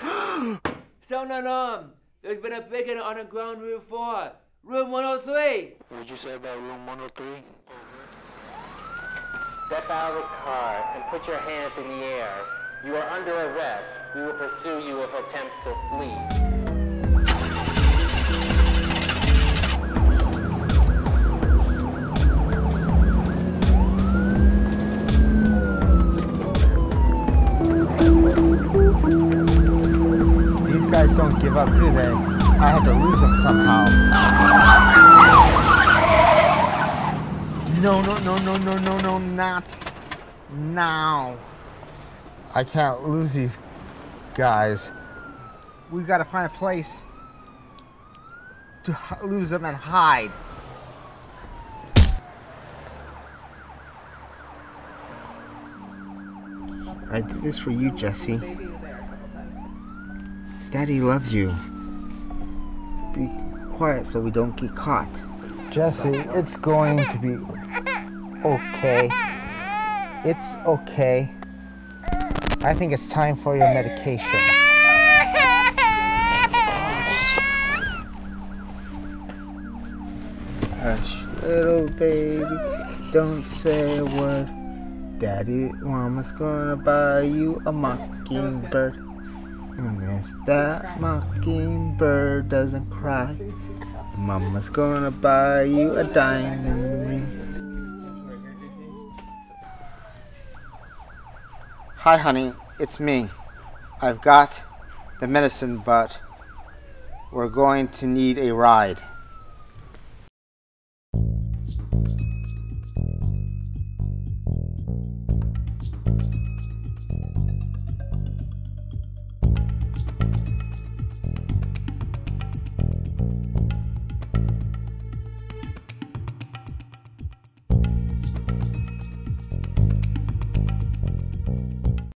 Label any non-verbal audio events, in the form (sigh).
(gasps) Sound alarm! There's been a break-in on the ground room floor. Room 103! What did you say about room 103? Step out of the car and put your hands in the air. You are under arrest. We will pursue you if attempt to flee. Guys don't give up, do they? I had to lose them somehow. No, no, no, no, no, no, no, not now. I can't lose these guys. We gotta find a place to lose them and hide. I did this for you, Jesse. Daddy loves you. Be quiet so we don't get caught. Jesse, it's going to be okay. It's okay. I think it's time for your medication. Hush, little baby, don't say a word. Daddy, mama's gonna buy you a mockingbird. And if that mockingbird doesn't cry, Mama's gonna buy you a diamond ring. Hi, honey, it's me. I've got the medicine, but we're going to need a ride.